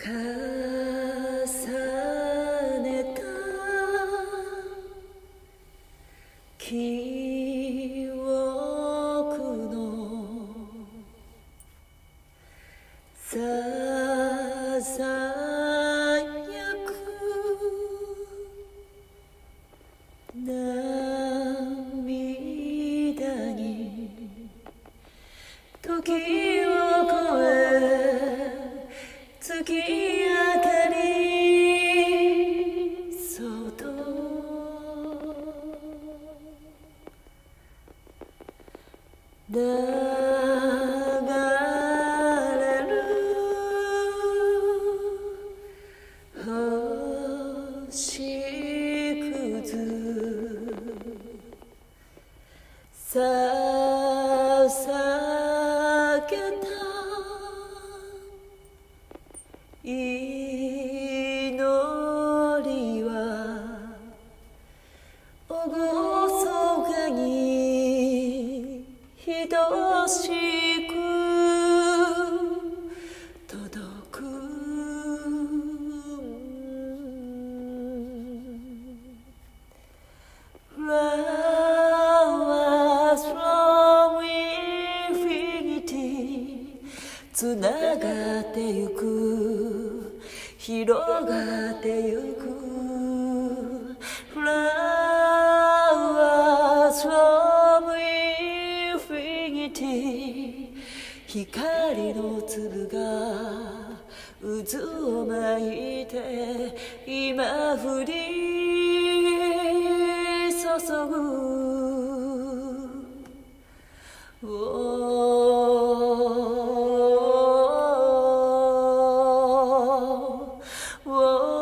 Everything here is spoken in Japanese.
重ねた記憶のささや涙に時月明かりそと。流れる星屑。ささげた E つながってゆく。広がってゆく。 Flowers of Infinity 光の粒が渦を巻いて今降り注ぐ、oh 我、哦。